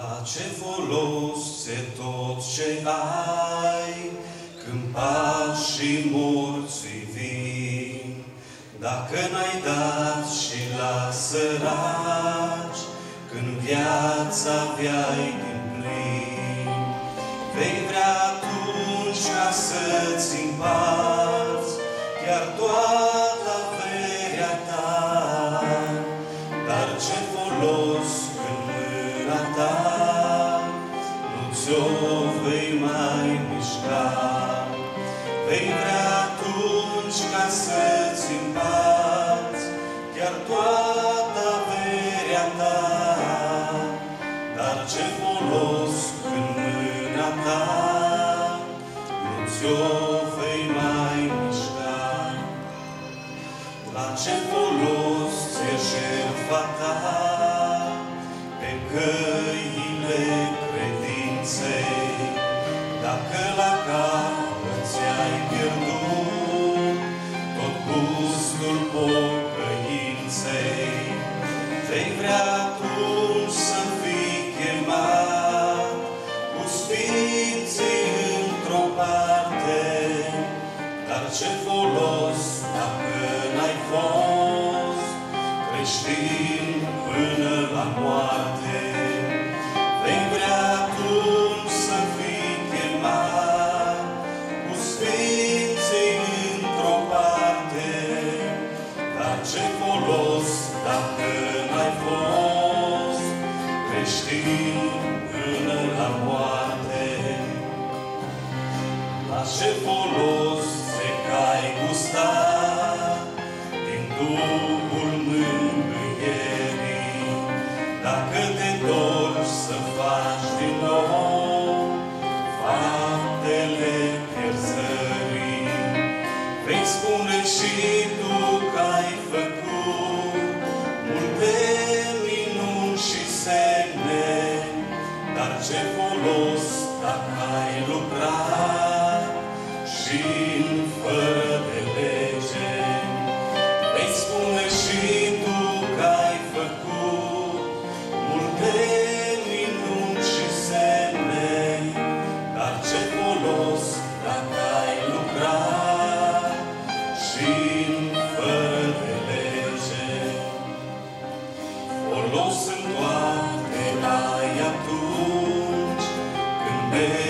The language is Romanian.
La ce folos e tot ce ai când pași și morți vin? Dacă n-ai dat și la săraci, când viața aveai din plin, vei vrea atunci ca să-ți împarți chiar toată averea ta. Dar ce folos când mâna ta nu ți-o vei mai mișca? Vei vrea atunci ca să-ți împarți chiar toată averea ta. Dar ce folos când mâna ta nu ți-o vei mai mișca? La ce folos ți-e jertfa ta pe căile ce folos dacă n-ai fost creștin până la moarte? Vei vrea atunci să fii chemat cu sfinții într-o parte, dar ce folos dacă n-ai fost creștin până la moarte? La ce folos e că și tu că ai făcut multe minuni și semne, dar ce folos dacă ai lucrat și în fără de lege? Folos în toate ai atunci când mergi